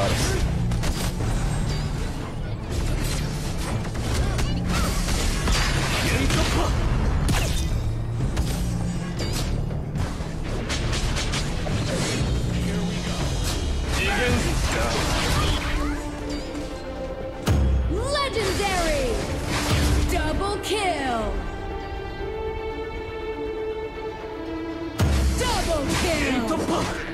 us. Legendary! Double kill! Double kill!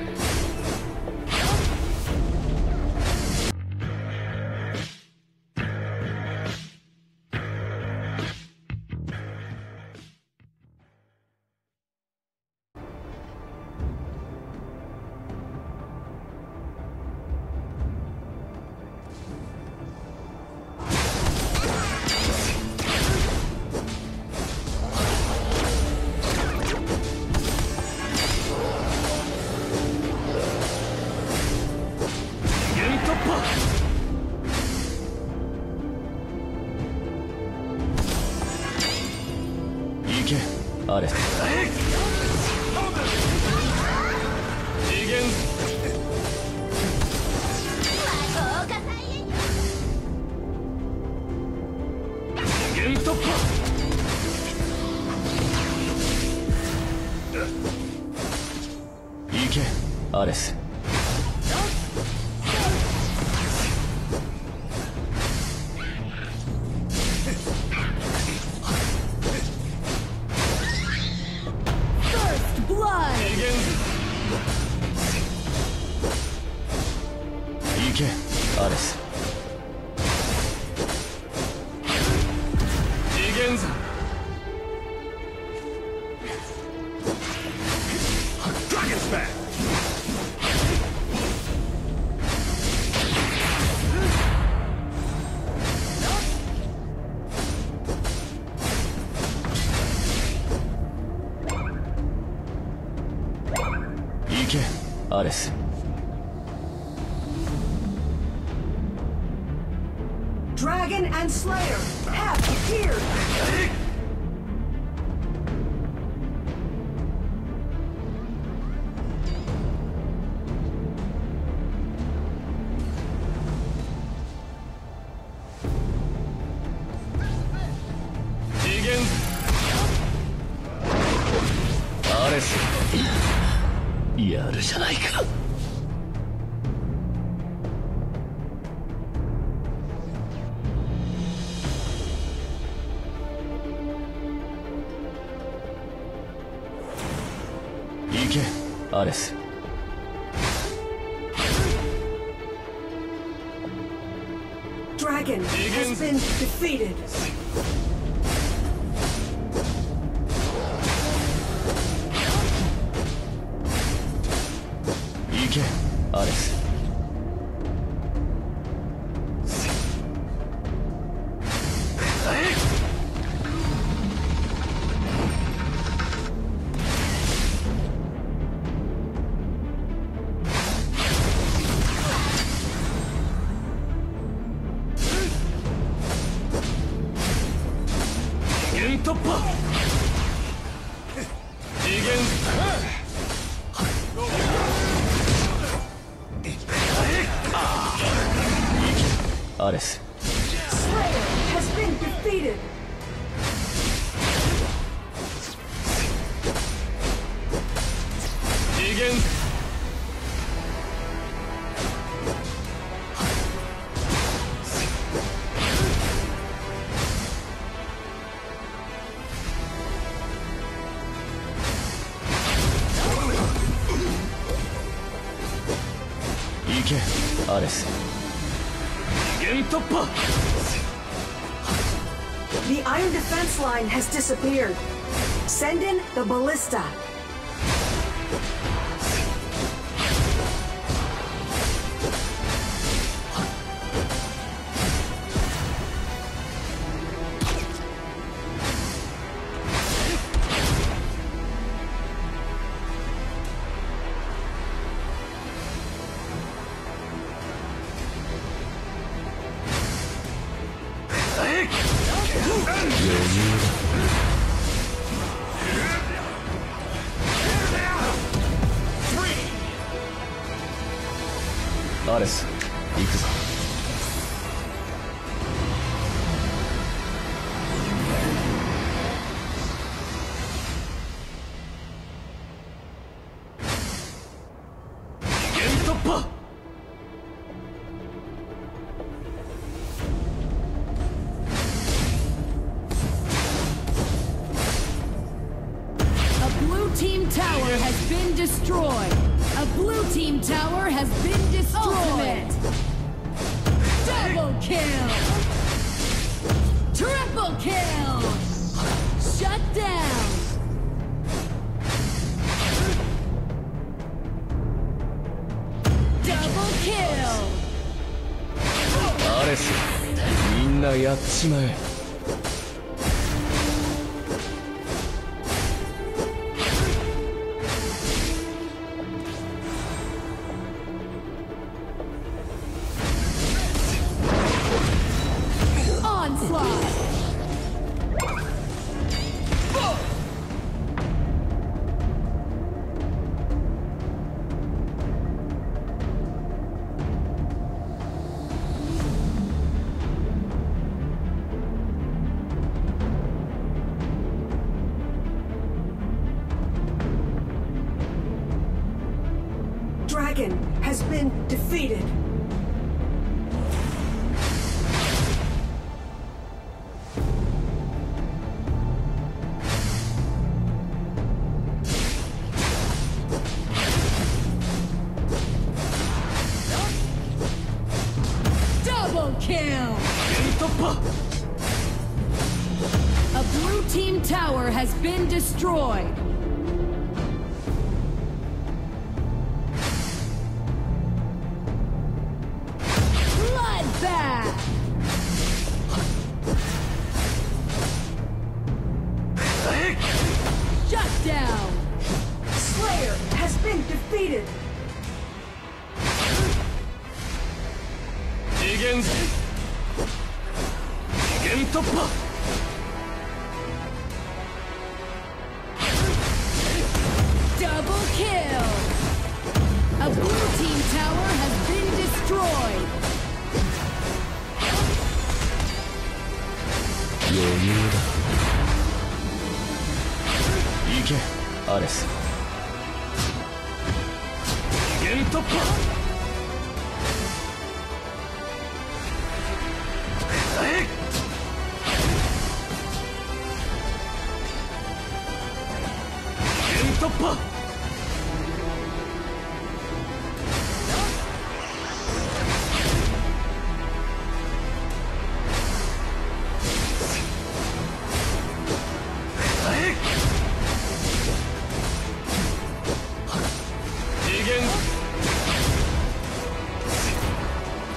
Dragon and Slayer have appeared! 行けアレス Dragon has 側です。けアレス The iron defense line has disappeared. Send in the ballista. アレス行くぞ限突破 A blue team tower has been destroyed. A blue team tower has been やっちまえ。Defeated. Double kill! A blue team tower has been destroyed. been destroyed. 余裕だ行けアレス次元突破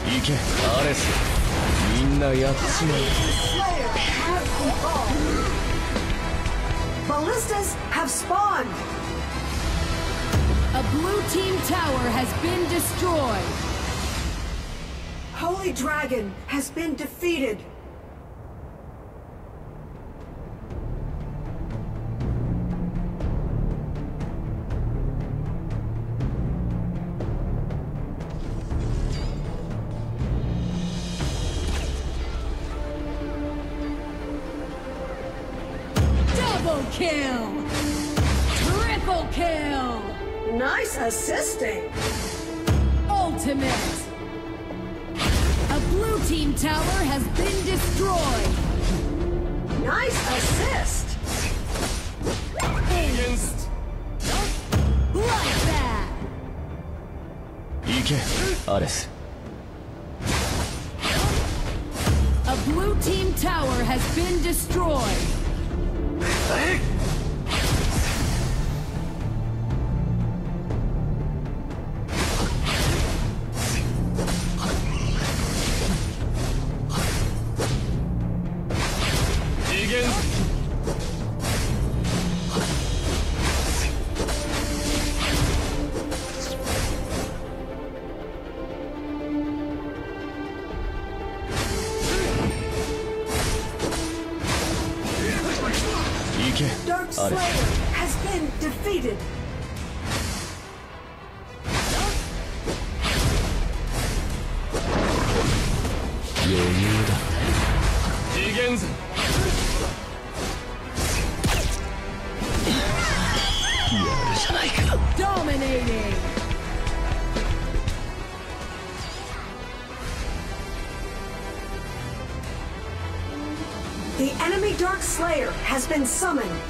行けアレスみんなやっちまえ Slayer have evolved. Ballistas have spawned. A blue team tower has been destroyed. Holy Dragon has been defeated. Nice assisting. Ultimate! A blue team tower has been destroyed. Nice assist. Haste! Bloodbath! 行けアレス A blue team tower has been destroyed. Slayer has been defeated. Dominating. The enemy Dark Slayer has been summoned.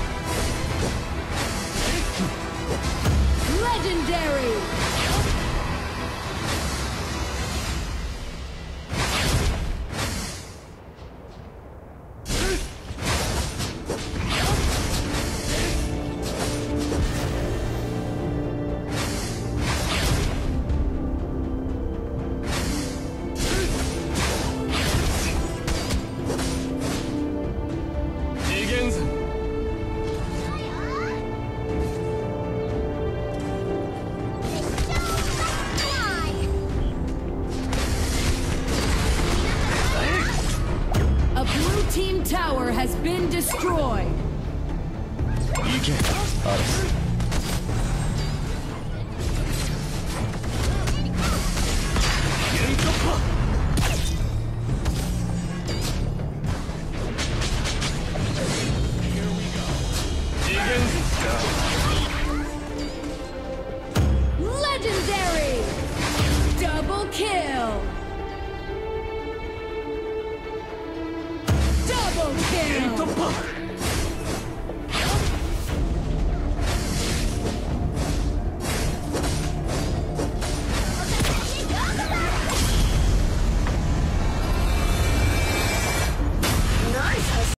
Legendary!! tower has been destroyed. You can't. Us. Legendary! Double kill! 突破